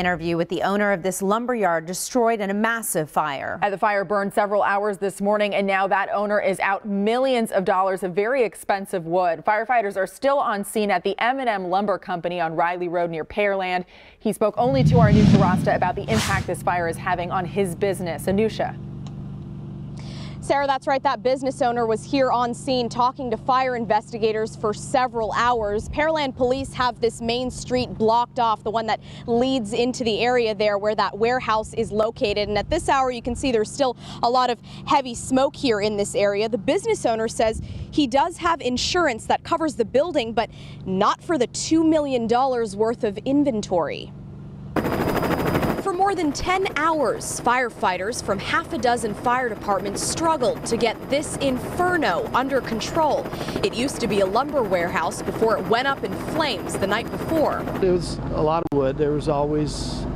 interview with the owner of this lumber yard destroyed in a massive fire. The fire burned several hours this morning, and now that owner is out millions of dollars of very expensive wood. Firefighters are still on scene at the M&M Lumber Company on Riley Road near Pearland. He spoke only to our Anusha Rasta about the impact this fire is having on his business. Anusha. Sarah, that's right. That business owner was here on scene talking to fire investigators for several hours. Pearland police have this main street blocked off, the one that leads into the area there where that warehouse is located. And at this hour, you can see there's still a lot of heavy smoke here in this area. The business owner says he does have insurance that covers the building, but not for the $2 million worth of inventory. More than 10 hours, firefighters from half a dozen fire departments struggled to get this inferno under control. It used to be a lumber warehouse before it went up in flames the night before. It was a lot of wood. There was always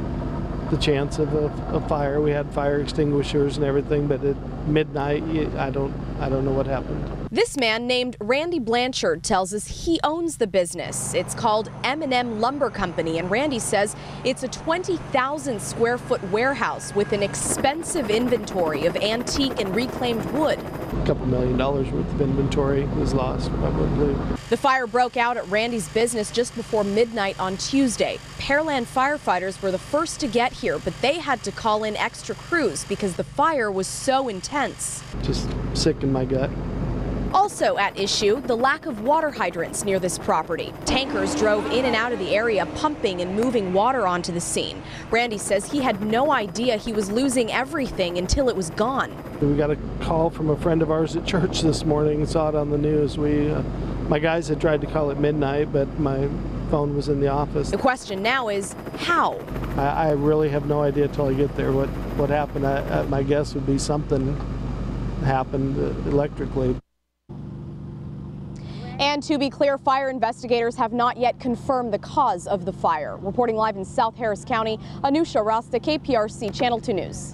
the chance of a, a fire. We had fire extinguishers and everything, but at midnight, I don't, I don't know what happened. This man named Randy Blanchard tells us he owns the business. It's called M&M Lumber Company, and Randy says it's a 20,000 square foot warehouse with an expensive inventory of antique and reclaimed wood. A couple million dollars worth of inventory was lost, probably. The fire broke out at Randy's business just before midnight on Tuesday. Pearland firefighters were the first to get here, but they had to call in extra crews because the fire was so intense. Just sick in my gut. Also at issue, the lack of water hydrants near this property. Tankers drove in and out of the area, pumping and moving water onto the scene. Randy says he had no idea he was losing everything until it was gone. We got a call from a friend of ours at church this morning saw it on the news. We, uh, my guys had tried to call at midnight, but my phone was in the office. The question now is how? I, I really have no idea until I get there what, what happened. I, I, my guess would be something happened electrically. And to be clear, fire investigators have not yet confirmed the cause of the fire. Reporting live in South Harris County, Anusha Rasta, KPRC Channel 2 News.